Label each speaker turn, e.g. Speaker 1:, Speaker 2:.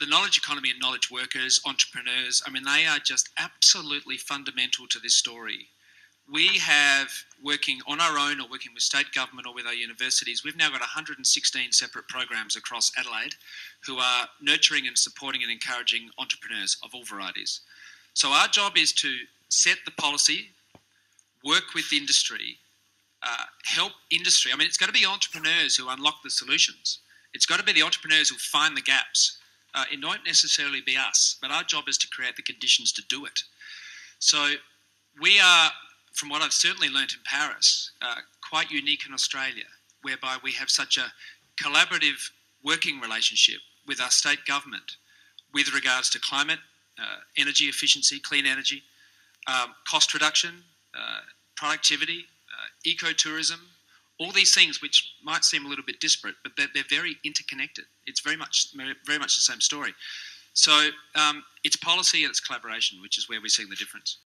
Speaker 1: the knowledge economy and knowledge workers, entrepreneurs, I mean, they are just absolutely fundamental to this story. We have, working on our own or working with state government or with our universities, we've now got 116 separate programs across Adelaide who are nurturing and supporting and encouraging entrepreneurs of all varieties. So our job is to set the policy, work with industry, uh, help industry. I mean, it's got to be entrepreneurs who unlock the solutions. It's got to be the entrepreneurs who find the gaps. Uh, it won't necessarily be us, but our job is to create the conditions to do it. So we are, from what I've certainly learnt in Paris, uh, quite unique in Australia, whereby we have such a collaborative working relationship with our state government with regards to climate, uh, energy efficiency, clean energy, um, cost reduction, uh, productivity, uh, ecotourism, all these things which might seem a little bit disparate, but they're, they're very interconnected. It's very much, very much the same story. So um, it's policy and it's collaboration, which is where we're seeing the difference.